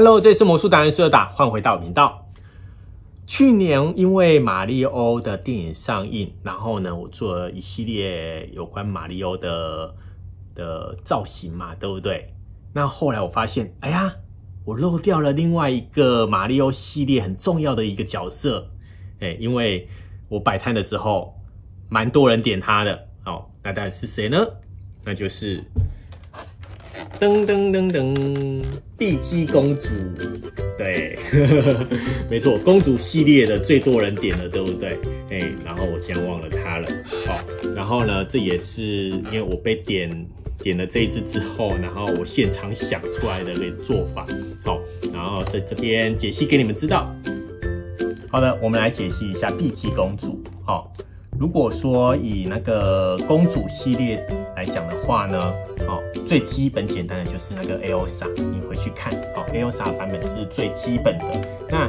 Hello，这是魔术达人社打，换回到频道。去年因为马里欧的电影上映，然后呢，我做了一系列有关马里欧的的造型嘛，对不对？那后来我发现，哎呀，我漏掉了另外一个马里欧系列很重要的一个角色，哎，因为我摆摊的时候，蛮多人点他的，哦，那到底是谁呢？那就是噔噔噔噔，碧姬公主，对，没错，公主系列的最多人点了，对不对？哎，然后我竟然忘了她了，好，然后呢，这也是因为我被点点了这一支之后，然后我现场想出来的一个做法，好，然后在这边解析给你们知道。好的，我们来解析一下碧姬公主，好。如果说以那个公主系列来讲的话呢，哦，最基本简单的就是那个 Elsa，你回去看，哦，Elsa 版本是最基本的。那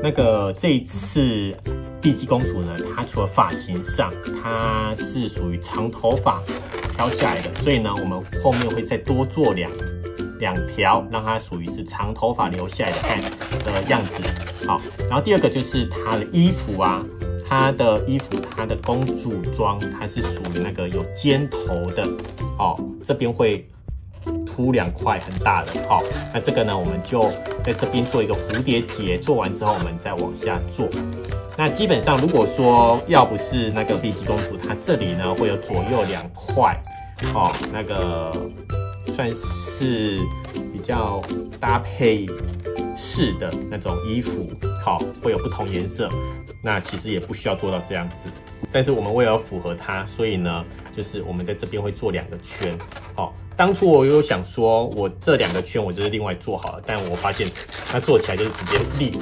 那个这一次碧姬公主呢，她除了发型上，她是属于长头发挑下来的，所以呢，我们后面会再多做两两条，让它属于是长头发留下来的看的样子。好，然后第二个就是她的衣服啊。她的衣服，她的公主装，它是属于那个有尖头的哦，这边会凸两块很大的哦。那这个呢，我们就在这边做一个蝴蝶结，做完之后我们再往下做。那基本上，如果说要不是那个碧琪公主，它这里呢会有左右两块哦，那个算是比较搭配式的那种衣服，好，会有不同颜色。那其实也不需要做到这样子，但是我们为了符合它，所以呢，就是我们在这边会做两个圈，好。当初我有想说，我这两个圈我就是另外做好了，但我发现它做起来就是直接立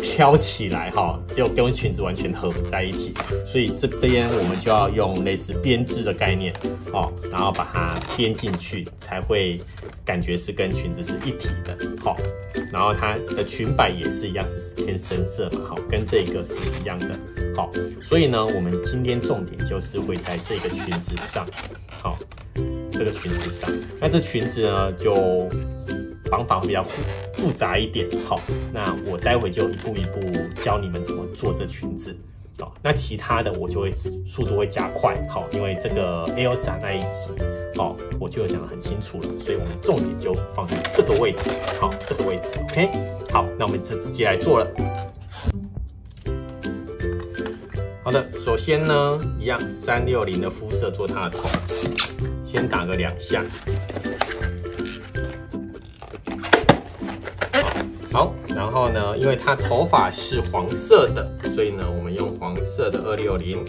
飘起来哈，就跟裙子完全合在一起，所以这边我们就要用类似编织的概念哦，然后把它编进去，才会感觉是跟裙子是一体的，好，然后它的裙摆也是一样，是偏深色嘛，好，跟这个是一样的，好，所以呢，我们今天重点就是会在这个裙子上，好。这个裙子上，那这裙子呢就绑法比较复杂一点，好，那我待会就一步一步教你们怎么做这裙子，哦，那其他的我就会速度会加快，好，因为这个 Elsa 那一集，好，我就讲得很清楚了，所以我们重点就放在这个位置，好，这个位置，OK，好，那我们就直接来做了。好的，首先呢，一样三六零的肤色做它的头。先打个两下，好，然后呢，因为它头发是黄色的，所以呢，我们用黄色的二六零，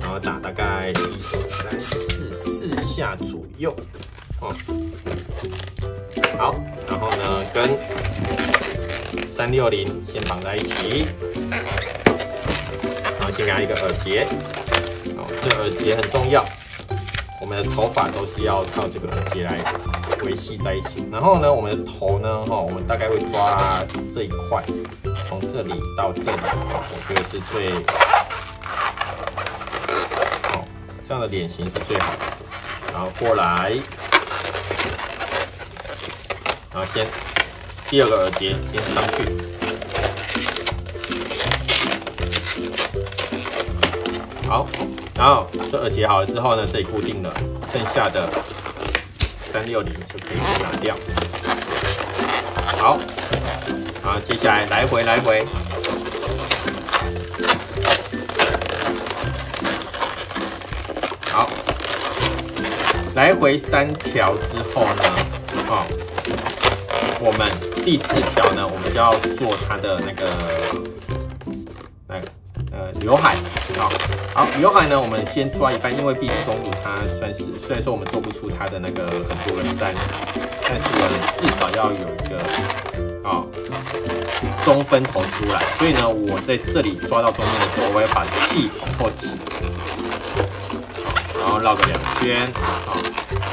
然后打大概一二三四四下左右，哦，好，然后呢，跟三六零先绑在一起，然后先给它一个耳结，哦，这耳结很重要。我们的头发都是要靠这个耳结来维系在一起。然后呢，我们的头呢，哈，我们大概会抓这一块，从这里到这里，我觉得是最好，这样的脸型是最好的。然后过来，然后先第二个耳结先上去，然后这耳结好了之后呢，这里固定了，剩下的三六零就可以拿掉。好，好，接下来来回来回，好，来回三条之后呢，哦，我们第四条呢，我们就要做它的那个。来，呃刘海，好，刘海呢，我们先抓一半，因为碧姬公主她算是，虽然说我们做不出她的那个很多的山，但是呢，至少要有一个啊中分头出来，所以呢，我在这里抓到中间的时候，我要把气往后起，然后绕个两圈，好，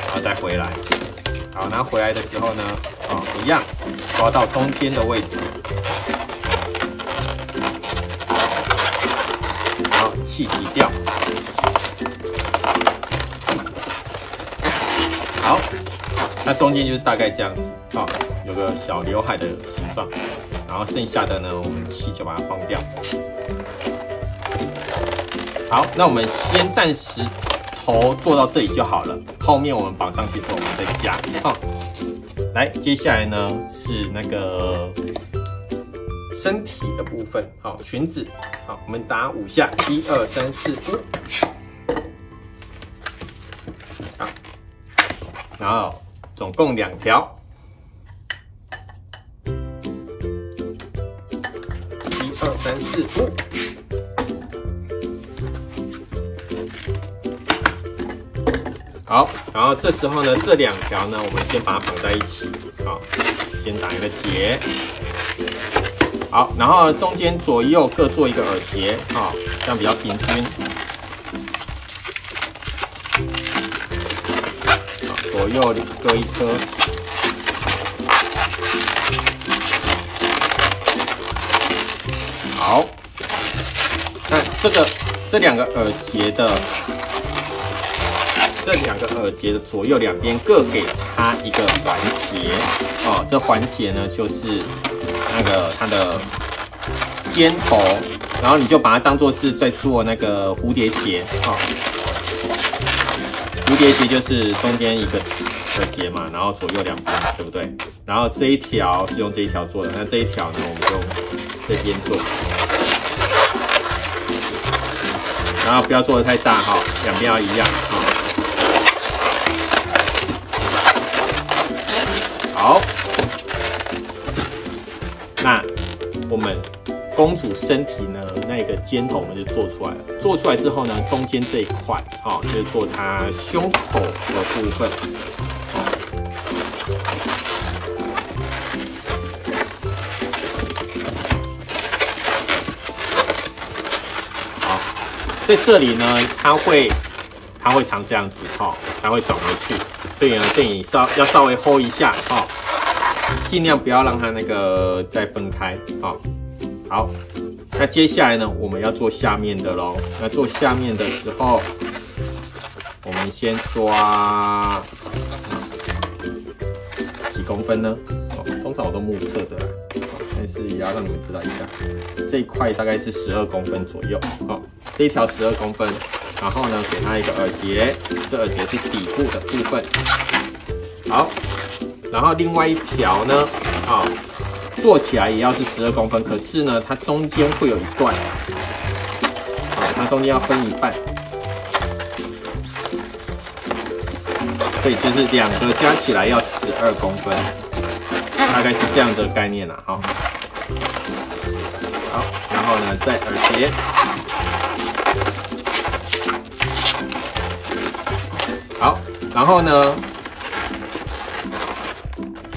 然后再回来，好，然后回来的时候呢，啊，一样抓到中间的位置。气挤掉，好，那中间就是大概这样子啊，有个小刘海的形状，然后剩下的呢，我们气就把它放掉。好，那我们先暂时头做到这里就好了，后面我们绑上去之后，我们再加。好，来，接下来呢是那个身体的部分，好，裙子，好，我们打五下，一二三四五，好，然后总共两条，一二三四五。好，然后这时候呢，这两条呢，我们先把它绑在一起，好，先打一个结，好，然后中间左右各做一个耳结，好，这样比较平均，好，左右各一颗，好，那这个这两个耳结的。这两个耳结的左右两边各给它一个环节。哦，这环节呢就是那个它的尖头，然后你就把它当做是在做那个蝴蝶结哦。蝴蝶结就是中间一个的结嘛，然后左右两边，对不对？然后这一条是用这一条做的，那这一条呢，我们用这边做，然后不要做的太大哈，两边要一样啊。好，那我们公主身体呢？那个尖头我们就做出来了。做出来之后呢，中间这一块，哦，就是做它胸口的部分。好，在这里呢，它会，它会长这样子，哈，它会转回去。所以呢，这里稍要稍微 hold 一下，哈。尽量不要让它那个再分开啊。好，那接下来呢，我们要做下面的喽。那做下面的时候，我们先抓几公分呢？哦，通常我都目测的，但是也要让你们知道一下，这一块大概是十二公分左右。好，这一条十二公分，然后呢，给它一个耳结，这耳结是底部的部分。好。然后另外一条呢，啊，做起来也要是十二公分，可是呢，它中间会有一段，啊，它中间要分一半，所以就是两个加起来要十二公分，大概是这样的概念啦，哈。好，然后呢，再耳结，好，然后呢。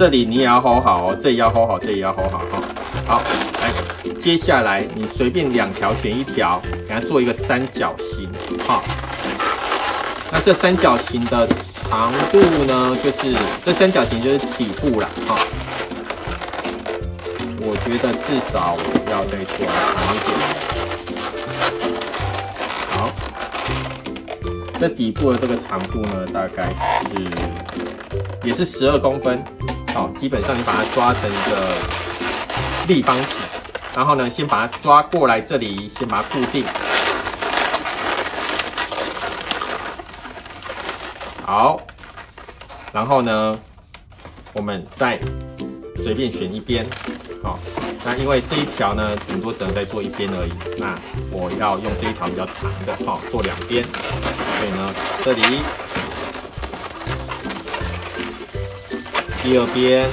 这里你也要 hold 好哦，这里要 hold 好，这里要 hold 好哈。好，来，接下来你随便两条选一条，给它做一个三角形哈。那这三角形的长度呢，就是这三角形就是底部了哈。我觉得至少要再做长一点。好，这底部的这个长度呢，大概是也是十二公分。好，基本上你把它抓成一个立方体，然后呢，先把它抓过来这里，先把它固定。好，然后呢，我们再随便选一边。好，那因为这一条呢，顶多只能再做一边而已。那我要用这一条比较长的，好，做两边。所以呢，这里。第二边，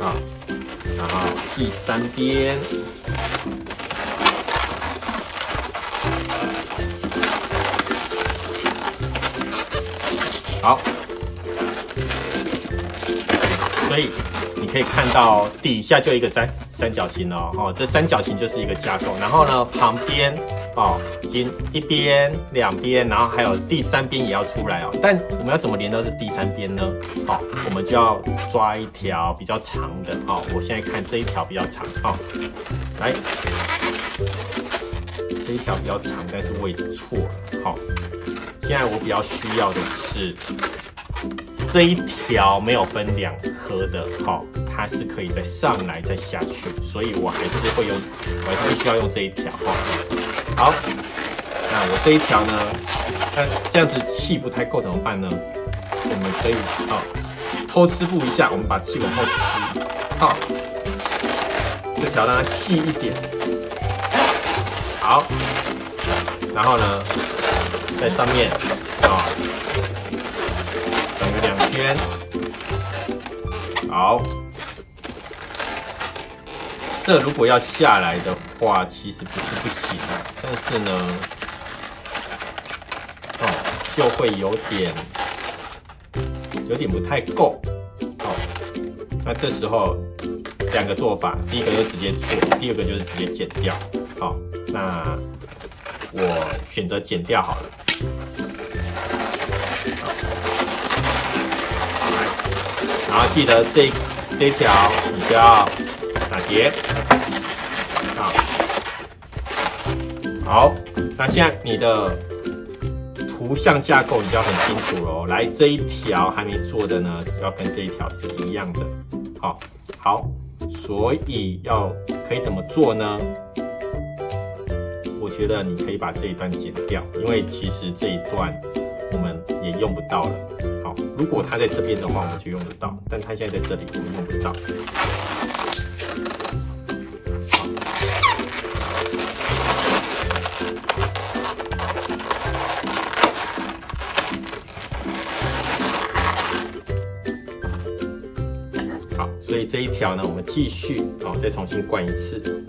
啊，然后第三边，好，所以你可以看到底下就一个三三角形哦，哦，这三角形就是一个架构，然后呢，旁边。哦，已经一边、两边，然后还有第三边也要出来哦。但我们要怎么连到这第三边呢？好，我们就要抓一条比较长的。好，我现在看这一条比较长。好，来，这一条比较长，但是位置错了。好，现在我比较需要的是这一条没有分两颗的，好，它是可以再上来再下去，所以我还是会用，我还是必须要用这一条哈。好，那我这一条呢，那这样子气不太够怎么办呢？我们可以啊偷吃布一下，我们把气往后吃，好，这条让它细一点，好，然后呢，在上面啊。转个两圈，好。这如果要下来的话，其实不是不行，但是呢，哦，就会有点，有点不太够。好，那这时候两个做法，第一个就直接做，第二个就是直接剪掉。好，那我选择剪掉好了。好然后记得这这条你就要打结，好，那现在你的图像架构你就要很清楚喽。来，这一条还没做的呢，要跟这一条是一样的，好，好，所以要可以怎么做呢？我觉得你可以把这一段剪掉，因为其实这一段我们也用不到了。好如果它在这边的话，我们就用得到；但它现在在这里，我们用不到。这一条呢，我们继续哦，再重新灌一次。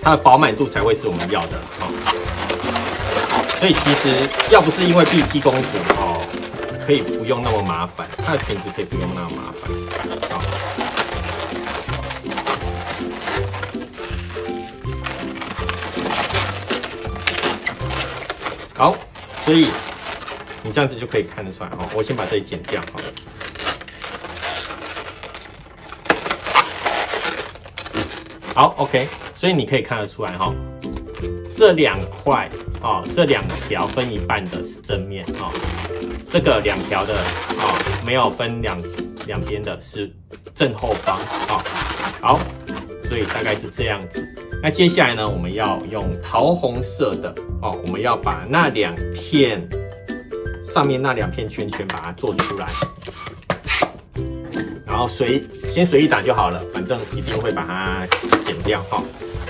它的饱满度才会是我们要的哦。所以其实要不是因为碧姬公主哦，可以不用那么麻烦，她的裙子可以不用那么麻烦。好，所以你这样子就可以看得出来哦。我先把这里剪掉好了。好，OK。所以你可以看得出来哈，这两块哦，这两条分一半的是正面哦，这个两条的哦，没有分两两边的是正后方哦。好，所以大概是这样子。那接下来呢，我们要用桃红色的哦，我们要把那两片上面那两片圈圈把它做出来，然后随先随意打就好了，反正一定会把它剪掉哈。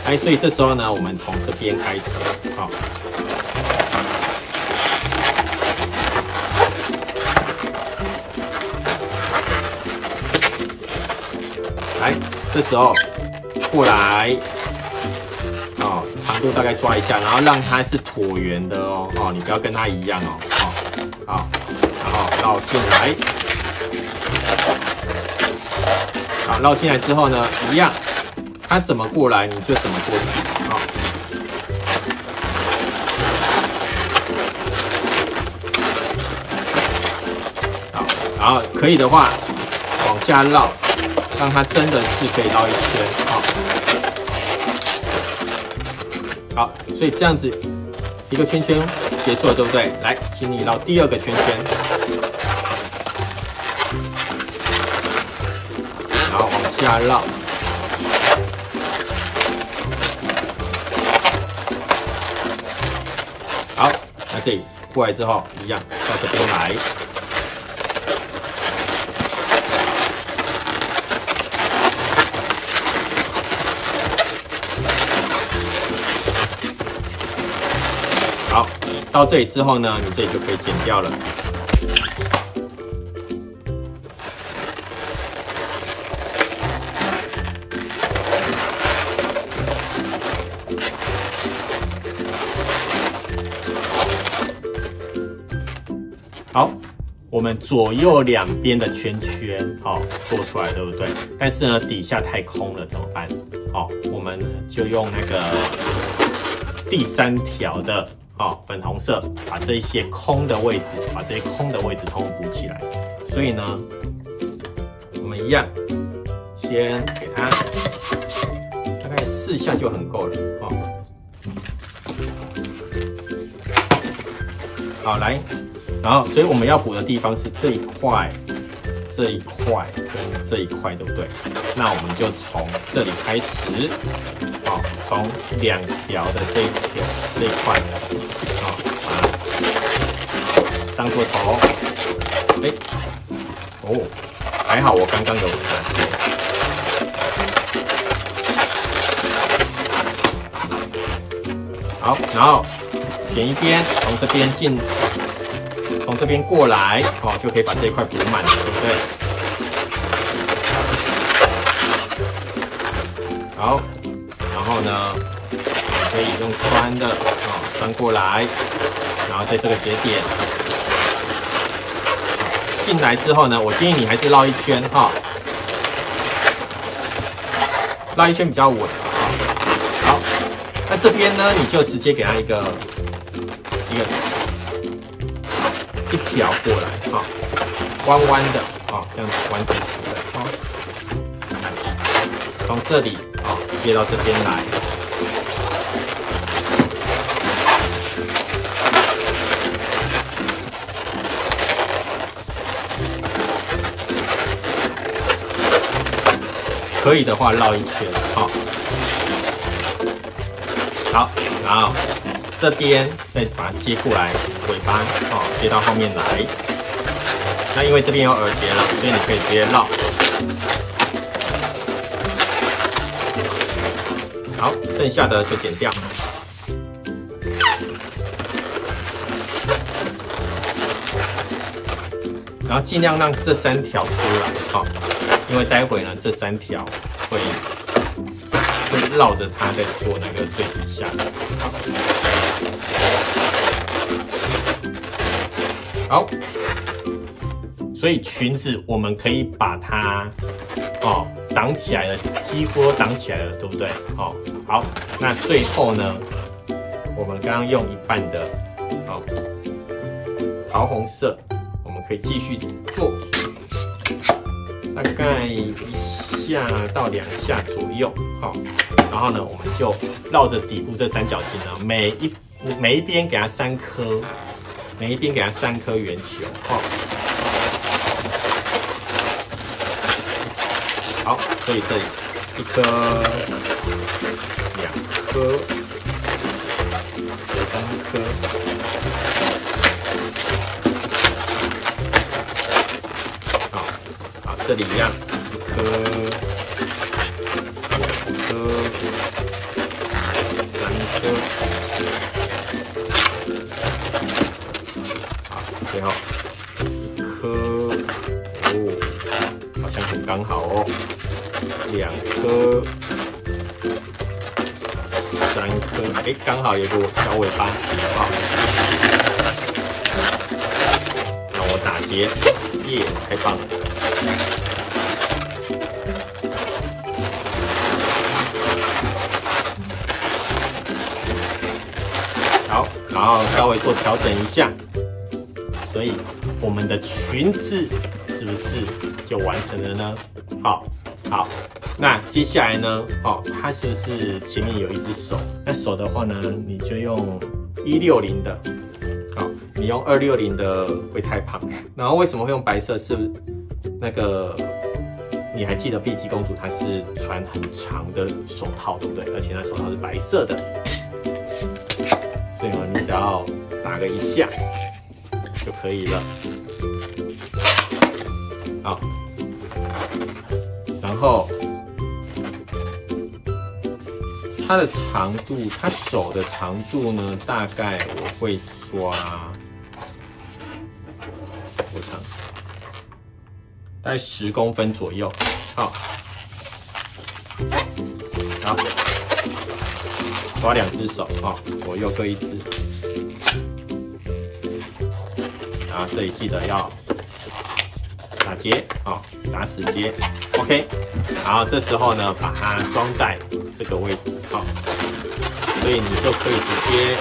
哎，所以这时候呢，我们从这边开始，好，来，这时候过来，哦，长度大概抓一下，然后让它是椭圆的哦，哦，你不要跟它一样哦，好，好，然后绕进来，好，绕进来之后呢，一样。它怎么过来，你就怎么过去。啊！好，然后可以的话，往下绕，让它真的是可以绕一圈啊！好，所以这样子一个圈圈结束了，对不对？来，请你绕第二个圈圈，然后往下绕。好，那这里过来之后，一样到这边来。到这里之后呢，你这里就可以剪掉了。好，我们左右两边的圈圈，好做出来，对不对？但是呢，底下太空了，怎么办？好，我们就用那个第三条的，粉红色把这些空的位置把这些空的位置通通补起来。所以呢我们一样先给它大概四下就很够了哦。好来。然后所以我们要补的地方是这一块这一块跟这一块对不对？那我们就从这里开始好从两条的这一条这一块呢当做头，哎，哦，还好我刚刚有拿起好，然后。选一边，从这边进，从这边过来，哦，就可以把这块补满，对不对？好，然后呢，可以用穿的，哦，穿过来，然后在这个节点进来之后呢，我建议你还是绕一圈，哈，绕一圈比较稳。啊，好，那这边呢，你就直接给它一个。一个一条过来，哈，弯弯的，啊，这样子弯直直的，啊，从这里，啊，接到这边来，可以的话绕一圈，好，好，然后。这边再把它接过来，尾巴哦，接到后面来。那因为这边有耳结了，所以你可以直接绕。好，剩下的就剪掉。然后尽量让这三条出来，好，因为待会呢这三条会会绕着它在做那个最底下的。好，所以裙子我们可以把它哦挡起来了，几乎挡起来了，对不对？哦，好，那最后呢，我们刚刚用一半的哦桃红色，我们可以继续做，大概一下到两下左右，好，然后呢，我们就绕着底部这三角形呢，每一每一边给它三颗。每一边给它三颗圆球，哈，好，所以这里一颗、两颗、三颗，这里一样，一颗、两颗、三颗。好最后一颗哦，好像很刚好哦。两颗，三颗，哎，刚好有个小尾巴，好。让我打结，耶，太棒了。然后稍微做调整一下。所以我们的裙子是不是就完成了呢？好，好，那接下来呢？哦，它是不是前面有一只手？那手的话呢，你就用一六零的，好，你用二六零的会太胖。然后为什么会用白色？是那个你还记得碧姬公主她是穿很长的手套，对不对？而且那手套是白色的，所以呢，你只要打个一下。就可以了。好，然后它的长度，它手的长度呢，大概我会抓多长？大概十公分左右。好，抓两只手啊，左右各一只。然后这里记得要打结啊，打死结，OK。然后这时候呢，把它装在这个位置啊，所以你就可以直接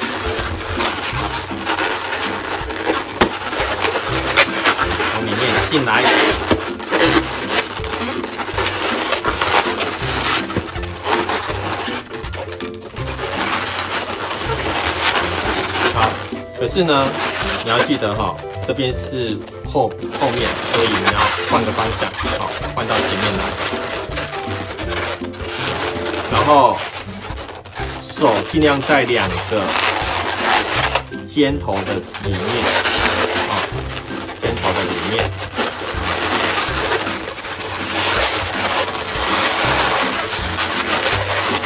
从里面进来。可是呢。你要记得哈，这边是后后面，所以你要换个方向，好，换到前面来。然后手尽量在两个尖头的里面，啊，尖头的里面。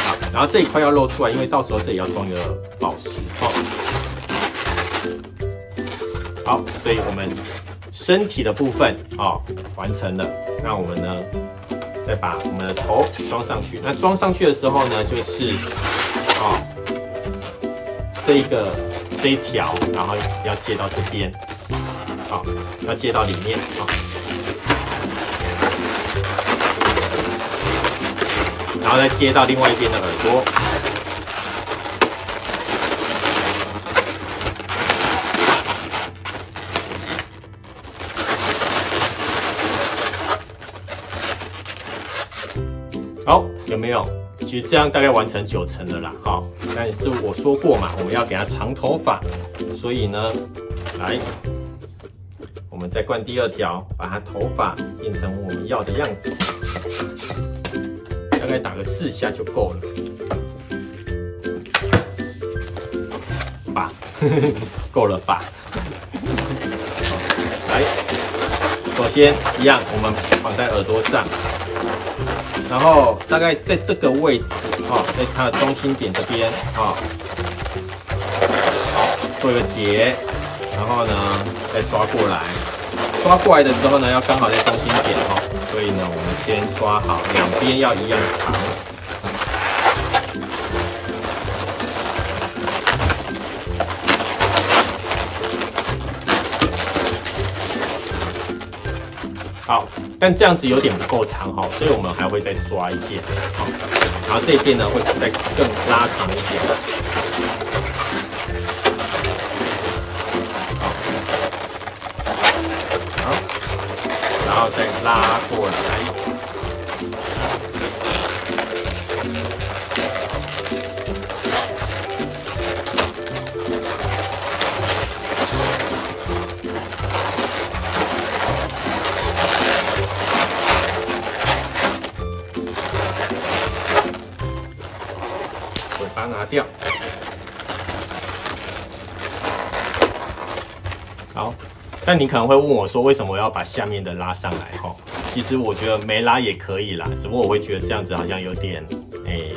好，然后这一块要露出来，因为到时候这里要装一个所以我们身体的部分啊完成了，那我们呢再把我们的头装上去。那装上去的时候呢，就是啊这一个这一条，然后要接到这边，好，要接到里面啊，然后再接到另外一边的耳朵。好，有没有？其实这样大概完成九成了啦，哈。但是我说过嘛，我们要给它长头发，所以呢，来，我们再灌第二条，把它头发变成我们要的样子，大概打个四下就够了。吧，够了吧？来，首先一样，我们绑在耳朵上。然后大概在这个位置啊，在它的中心点这边啊，做一个结，然后呢再抓过来，抓过来的时候呢要刚好在中心点哦，所以呢我们先抓好两边要一样长。但这样子有点不够长哈，所以我们还会再抓一遍，好，然后这一边呢会再更拉长一点，好，好，然后再拉过来。但你可能会问我说，为什么我要把下面的拉上来？哈，其实我觉得没拉也可以啦，只不过我会觉得这样子好像有点，哎，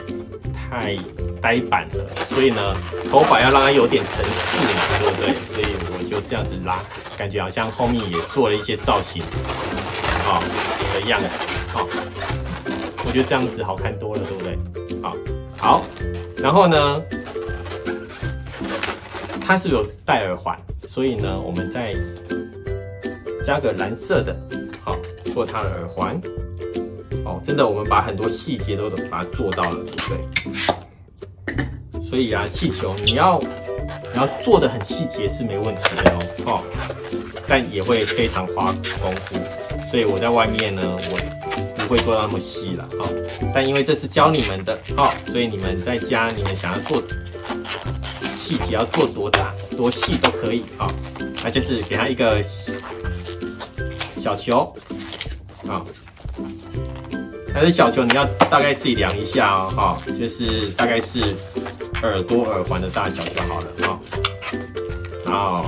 太呆板了。所以呢，头发要让它有点层次嘛，对不对？所以我就这样子拉，感觉好像后面也做了一些造型，啊的样子，好。我觉得这样子好看多了，对不对？好，好。然后呢，它是有戴耳环，所以呢，我们再加个蓝色的，好，做它的耳环。哦，真的，我们把很多细节都把它做到了，对不对？所以啊，气球你要你要做的很细节是没问题的哦，哦，但也会非常花功夫。所以我在外面呢，我。不会做到那么细了，好，但因为这是教你们的，好，所以你们在家你们想要做细节要做多大多细都可以，好，那就是给它一个小球，好，但是小球你要大概自己量一下哦，哈，就是大概是耳朵耳环的大小就好了，哈，然后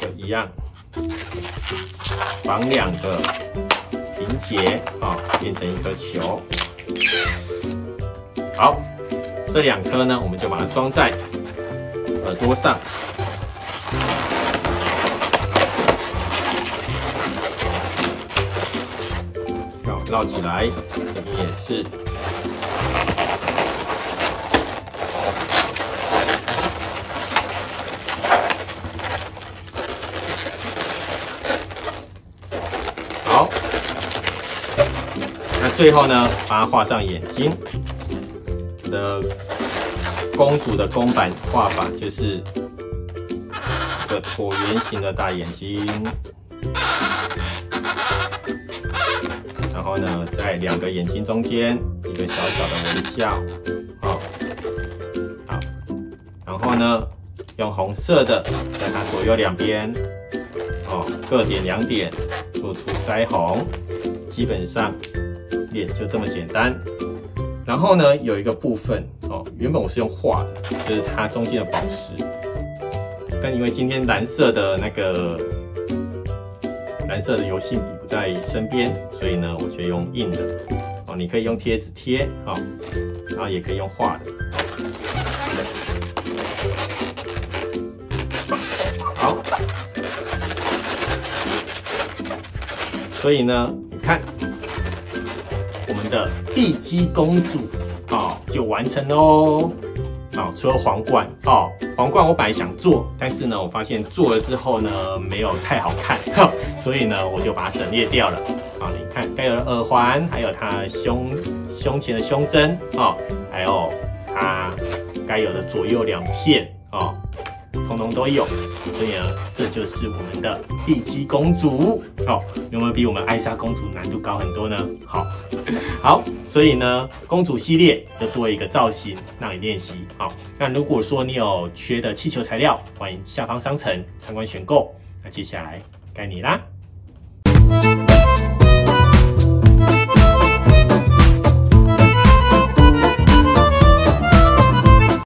就一样绑两个。平结啊，变成一颗球。好，这两颗呢，我们就把它装在耳朵上。好，绕起来，这边也是。好，那最后呢，把它画上眼睛。的公主的公版画法，就是一个椭圆形的大眼睛，然后呢，在两个眼睛中间一个小小的微笑，好，好，然后呢，用红色的在它左右两边哦各点两点，做出腮红。基本上脸就这么简单。然后呢，有一个部分哦，原本我是用画的，就是它中间的宝石。但因为今天蓝色的那个蓝色的油性笔在身边，所以呢，我就用印的。哦，你可以用贴纸贴，哦，然后也可以用画的。好，所以呢，你看我们。的碧姬公主哦，就完成喽。哦，除了皇冠哦，皇冠我本来想做，但是呢，我发现做了之后呢，没有太好看，所以呢，我就把它省略掉了。啊，你看该有的耳环，还有它胸胸前的胸针哦，还有它该有的左右两片哦。通通都有，所以呢，这就是我们的碧姬公主。好，有没有比我们艾莎公主难度高很多呢？好，好，所以呢，公主系列就多一个造型让你练习。好，那如果说你有缺的气球材料，欢迎下方商城参观选购。那接下来该你啦。